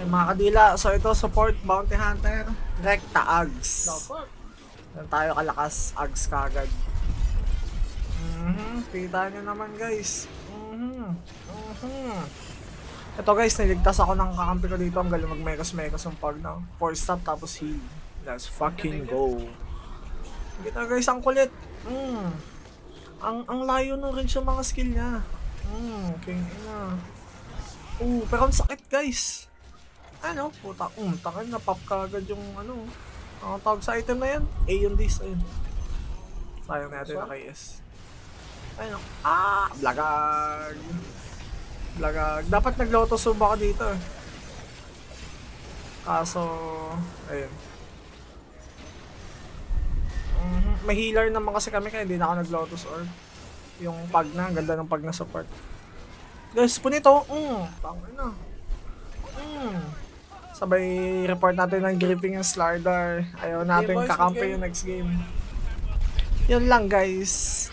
Ay, mga kadila, so ito support Bounty Hunter, Recta Ags. Yan tayo kalakas, Ags kagad. Mhm, kita nyo naman guys. Mhm, mhm. Ito guys, niligtas ako ng kakampi ko dito. Ang galing mag-mekos-mekos yung pag na. 4 stop tapos heal. Let's fucking go. Kita guys, ang kulit. Mm. Ang ang layo nung range ng mga skill niya. Mm, king ina. Uh, pero ang sakit guys. Ano, puta, um, takan na pop ka agad yung ano. Ang tawag sa item na yan, A yung this, ayun. Sayang natin na kay S. Ayun, ah, blagag. Blagag. Dapat nag-loto suba ka dito eh. Kaso, ayun. Mhm. May healer naman kasi kami kaya hindi na ako nag-lotus orb. Yung pag na, ganda ng pag na support. Guys, punito, mm, tangin na. Mm. Sabay report natin ng gripping yung Slardar. Ayaw natin kakampi yung next game. Yun lang guys.